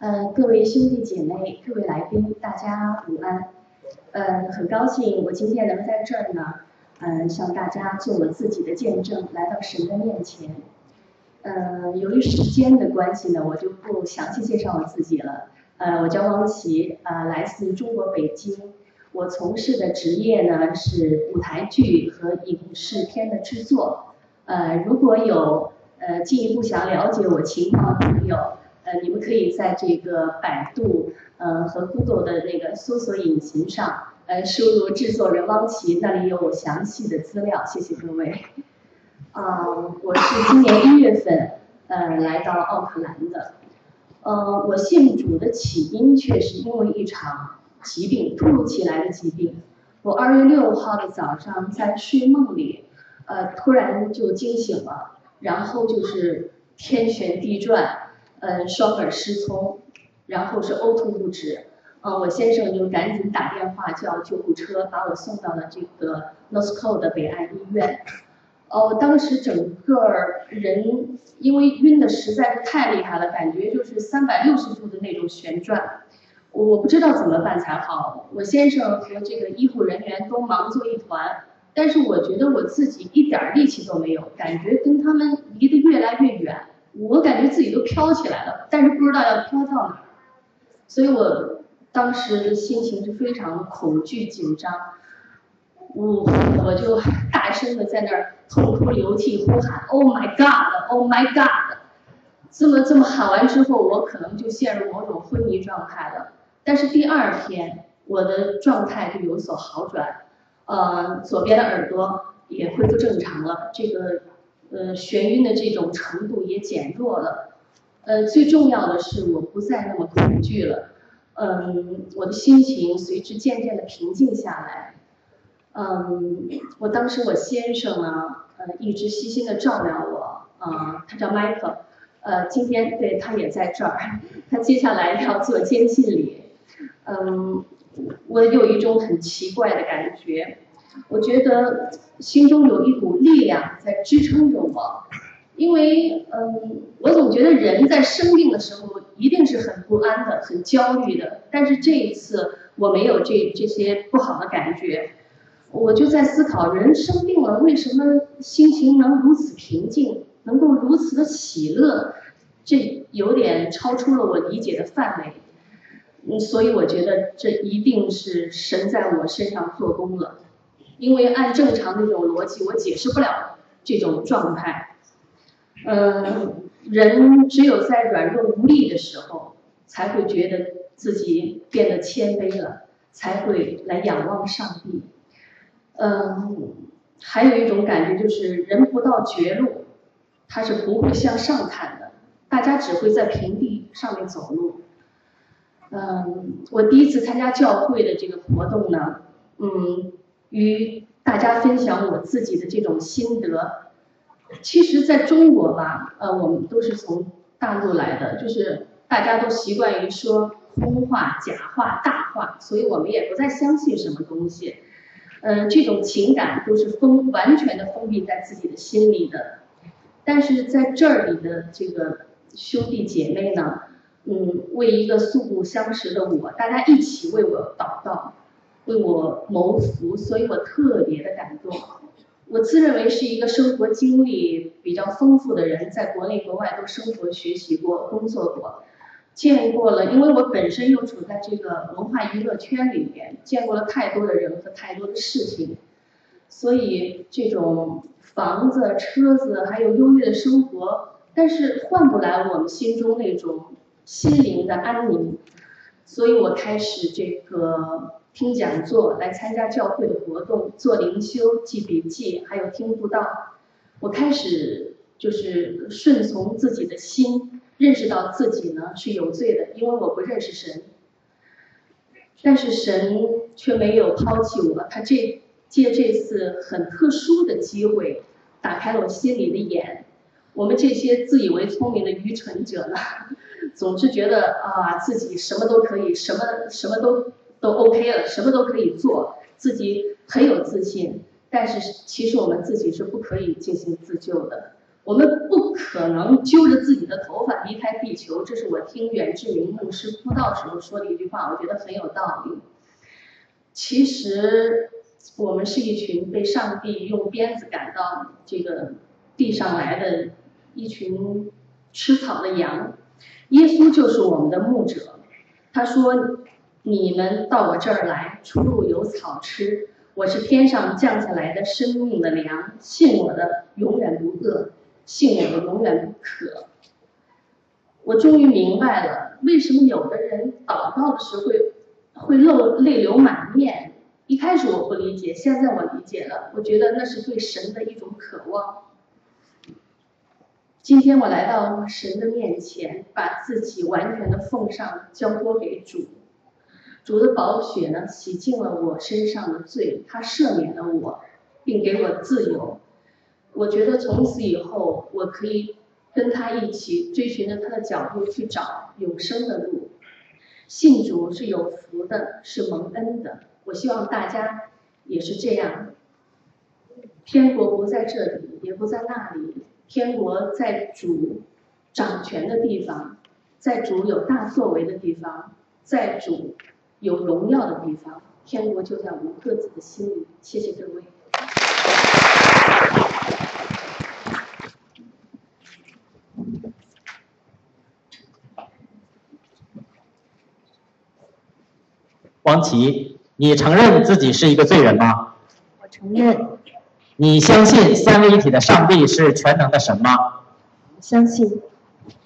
呃，各位兄弟姐妹，各位来宾，大家午安。呃，很高兴我今天能在这儿呢，嗯，向大家做我自己的见证，来到神的面前。嗯，由于时间的关系呢，我就不详细介绍我自己了。呃，我叫汪琪，呃，来自中国北京。我从事的职业呢是舞台剧和影视片的制作。呃，如果有呃进一步想了解我情况的朋友。呃，你们可以在这个百度呃和 Google 的那个搜索引擎上，呃，输入制作人汪琪，那里有我详细的资料。谢谢各位。啊，我是今年一月份呃来到奥克兰的。呃，我信主的起因却是因为一场疾病，突如其来的疾病。我二月六号的早上在睡梦里，呃，突然就惊醒了，然后就是天旋地转。嗯，双耳失聪，然后是呕吐不止。嗯，我先生就赶紧打电话叫救护车，把我送到了这个 Northco 的北岸医院。哦，当时整个人因为晕的实在是太厉害了，感觉就是三百六十度的那种旋转，我不知道怎么办才好。我先生和这个医护人员都忙作一团，但是我觉得我自己一点力气都没有，感觉跟他们离得越来越远。我感觉自己都飘起来了，但是不知道要飘到哪儿，所以我当时心情是非常恐惧紧张，我我就大声的在那儿痛哭流涕呼喊，Oh my God，Oh my God，这么这么喊完之后，我可能就陷入某种昏迷状态了。但是第二天我的状态就有所好转，呃，左边的耳朵也恢复正常了，这个。呃，眩晕的这种程度也减弱了，呃，最重要的是我不再那么恐惧了，嗯，我的心情随之渐渐的平静下来，嗯，我当时我先生呢，呃，一直悉心的照料我，啊，他叫 Michael，呃，今天对他也在这儿，他接下来要做监禁礼，嗯，我有一种很奇怪的感觉。我觉得心中有一股力量在支撑着我，因为嗯，我总觉得人在生病的时候一定是很不安的、很焦虑的。但是这一次我没有这这些不好的感觉，我就在思考：人生病了，为什么心情能如此平静，能够如此的喜乐？这有点超出了我理解的范围。嗯，所以我觉得这一定是神在我身上做工了。因为按正常的这种逻辑，我解释不了这种状态。嗯，人只有在软弱无力的时候，才会觉得自己变得谦卑了，才会来仰望上帝。嗯，还有一种感觉就是，人不到绝路，他是不会向上看的，大家只会在平地上面走路。嗯，我第一次参加教会的这个活动呢，嗯。与大家分享我自己的这种心得。其实，在中国吧，呃，我们都是从大陆来的，就是大家都习惯于说空话、假话、大话，所以我们也不再相信什么东西。嗯，这种情感都是封完全的封闭在自己的心里的。但是在这里的这个兄弟姐妹呢，嗯，为一个素不相识的我，大家一起为我祷告。为我谋福，所以我特别的感动。我自认为是一个生活经历比较丰富的人，在国内国外都生活、学习过、工作过，见过了。因为我本身又处在这个文化娱乐圈里面，见过了太多的人和太多的事情，所以这种房子、车子还有优越的生活，但是换不来我们心中那种心灵的安宁。所以我开始这个。听讲座，来参加教会的活动，做灵修、记笔记，还有听布道。我开始就是顺从自己的心，认识到自己呢是有罪的，因为我不认识神。但是神却没有抛弃我，他这借这次很特殊的机会，打开了我心里的眼。我们这些自以为聪明的愚蠢者呢，总是觉得啊自己什么都可以，什么什么都。都 OK 了，什么都可以做，自己很有自信。但是其实我们自己是不可以进行自救的。我们不可能揪着自己的头发离开地球，这是我听远志明牧师布道时候说的一句话，我觉得很有道理。其实我们是一群被上帝用鞭子赶到这个地上来的一群吃草的羊，耶稣就是我们的牧者。他说：“你们到我这儿来，出入有草吃。我是天上降下来的生命的粮，信我的永远不饿。”信我的永远不可。我终于明白了，为什么有的人祷告的时候会会漏泪流满面。一开始我不理解，现在我理解了。我觉得那是对神的一种渴望。今天我来到神的面前，把自己完全的奉上，交托给主。主的宝血呢，洗净了我身上的罪，他赦免了我，并给我自由。我觉得从此以后，我可以跟他一起追寻着他的脚步去找永生的路。信主是有福的，是蒙恩的。我希望大家也是这样。天国不在这里，也不在那里，天国在主掌权的地方，在主有大作为的地方，在主有荣耀的地方。天国就在我们各自的心里。谢谢各位。王琦，你承认自己是一个罪人吗？我承认。你相信三位一体的上帝是全能的神吗？相信。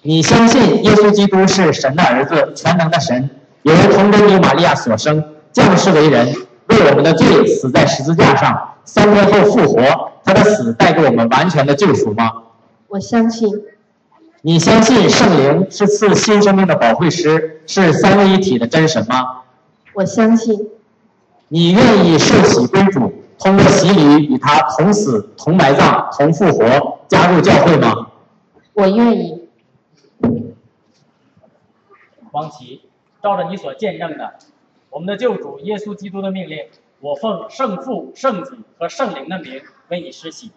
你相信耶稣基督是神的儿子，全能的神，由童贞女玛利亚所生，降世为人，为我们的罪死在十字架上，三天后复活。他的死带给我们完全的救赎吗？我相信。你相信圣灵是赐新生命的保惠师，是三位一体的真神吗？我相信，你愿意受洗归主，通过洗礼与他同死、同埋葬、同复活，加入教会吗？我愿意。王琦，照着你所见证的，我们的救主耶稣基督的命令，我奉圣父、圣子和圣灵的名为你施洗。